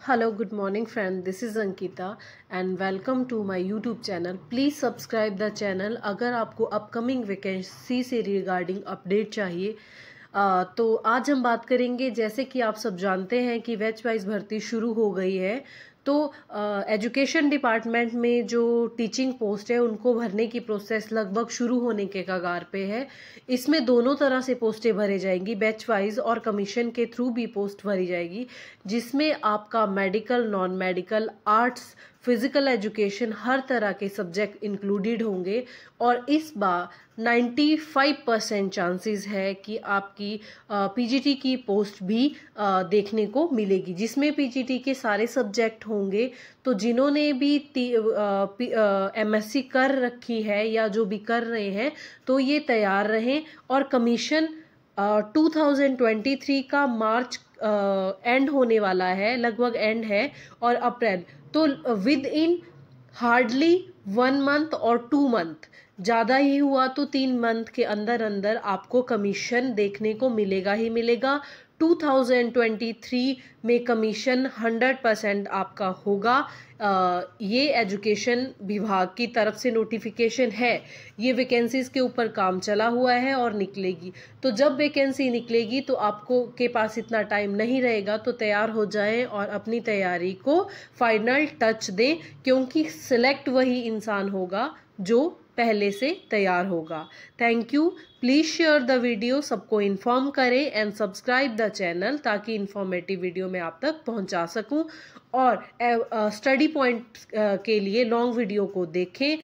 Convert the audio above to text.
Hello good morning friend this is Ankita and welcome to my YouTube channel please subscribe the channel अगर आपको upcoming vacancy से regarding update चाहिए आ, तो आज हम बात करेंगे जैसे कि आप सब जानते हैं कि वेच वाइज भर्ती शुरू हो गई है। तो एजुकेशन uh, डिपार्टमेंट में जो टीचिंग पोस्ट है उनको भरने की प्रोसेस लगभग शुरू होने के कगार पे है। इसमें दोनों तरह से पोस्टें भरे जाएँगी बैच वाइज और कमीशन के थ्रू भी पोस्ट भरी जाएगी जिसमें आपका medical non medical arts physical education हर तरह के सब्जेक्ट इंक्लूडेड होंगे। और इस बार 95 परसेंट चांसेस है कि आपकी पीजीटी की पोस्ट भी देखने को मिलेगी। जिसमें पीजीटी के सारे सब्जेक्ट होंगे तो जिन्होंने भी एमएससी कर रखी है या जो भी कर रहे हैं तो ये तैयार रहें। और commission two thousand twenty three का मार्च एंड होने वाला है, लगभग एंड है और अप्रैल। तो with in hardly one month और टू मंथ ज़्यादा ही हुआ तो तीन मंथ के अंदर अंदर आपको कमीशन देखने को मिलेगा ही मिलेगा। 2023 में कमीशन 100 परसेंट आपका होगा। आ, ये एजुकेशन विभाग की तरफ़ से नोटिफिकेशन है। ये वैकेंसीज के ऊपर काम चला हुआ है और निकलेगी। तो जब वैकेंसी निकलेगी तो आपको के पास इतना टाइम नहीं रहेगा तो तैयार हो जाएँ और अपनी तैयारी को फाइनल टच दें क्योंकि सिलेक्ट वही इंसान होगा जो पहले से तैयार होगा। Thank you please share the video सबको इन्फॉर्म करें एंड सब्सक्राइब द चैनल ताकि इन्फॉर्मेटिव वीडियो मैं आप तक पहुँचा सकूँ। और स्टडी पॉइंट के लिए लॉन्ग वीडियो को देखें।